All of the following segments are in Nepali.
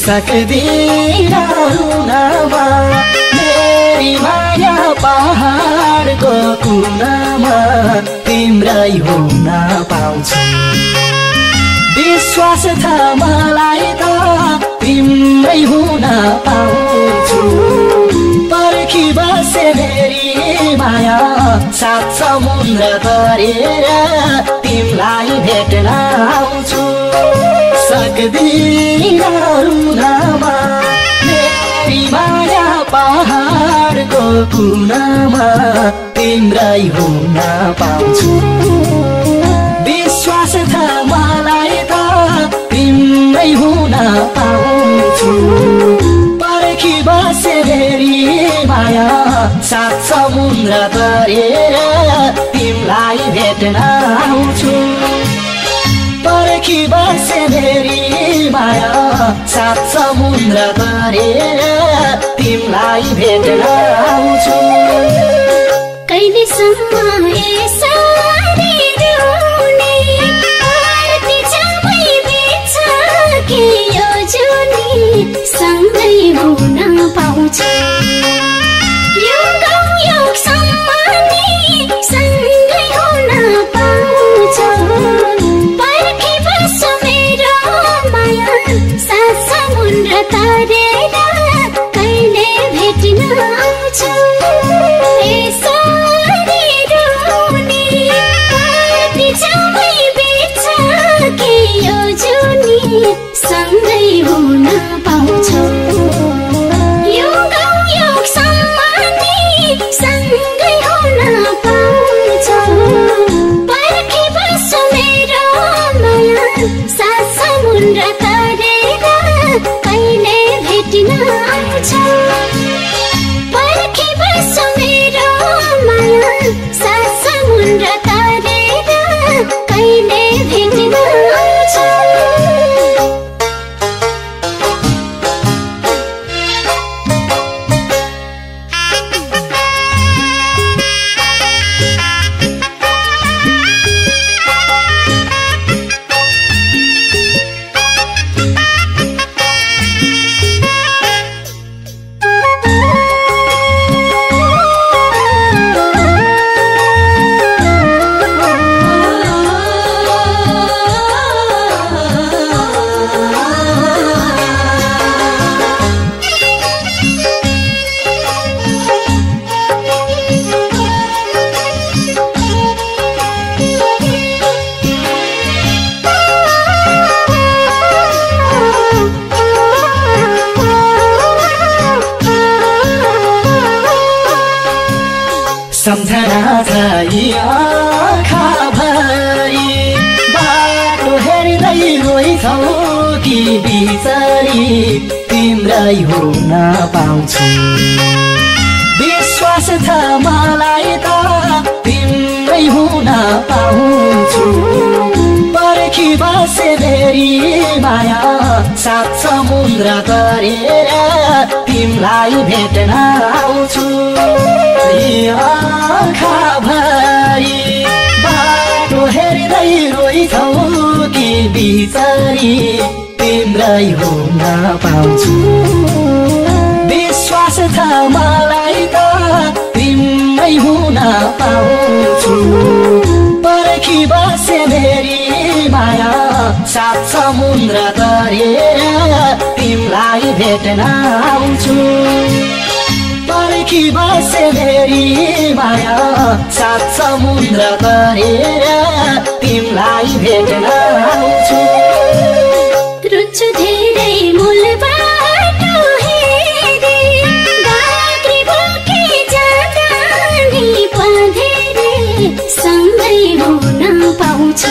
सक्दिन रुनमा मेरी माया पहाडको कुनामा तिम्रै हुन पाउँछु। विश्वास छ मलाई त तिम्रै हुन पाउँछु। पर्खी बसे मेरी माया सात समुद्र तरेर तिमीलाई भेट्न आउँछु। सक्दिन रुनमा माया पहाडको कुनामा तिम्रै हुन पाउँछु। विश्वास छ मलाई त तिम्रै हुन पाउँछु। पर्खी बसे धेरै माया सात समुद्र तरेर तिमीलाई भेट्न आउँछु। पर्खी बसे धेरै माया सात समुद्र तरेर तिमीलाई भेट्न आउँछु कहिलेसम्म भेट्न आउँछौ कि बिचारी तिम्रै हुन पाउँछु। विश्वास छ मलाई त तिम्रै हुन पाउँछु। पर्खी बसे धेरै माया सात समुद्र तरेर तिमीलाई भेट्न आउँछु। आँखा भरी बाटो हेर्दै रोइछौ कि बिचारी तिम्रै हुन पाउँछु। विश्वास छ मलाई त तिम्रै हुन पाउँछु। पर्खी बसे धेरै माया सात समुद्र तरेर तिमीलाई भेट्न आउँछु। पर्खी बसे धेरै माया सात समुद्र तरेर तिमीलाई भेट्न रुच्छु धेरै मूल बाटो हेरे। बाक्री बोके जाँदा नि पधेरे सँगै हुन युगसम्म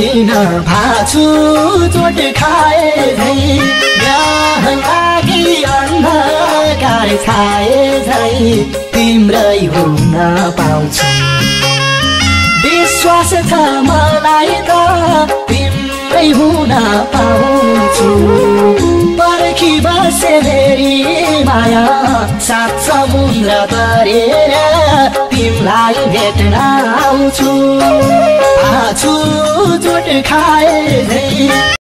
बिन भाछु चोट खाए झै बिहान लागि अन्धकार छाए झै तिम्रै हुन पाउँछु। विश्वास छ मलाई त तिम्रै हुन पाउँछु। बसे मेरी माया सात समुद्र तरेर तिमीलाई भेट्न आउँछु। आछु चोट खाए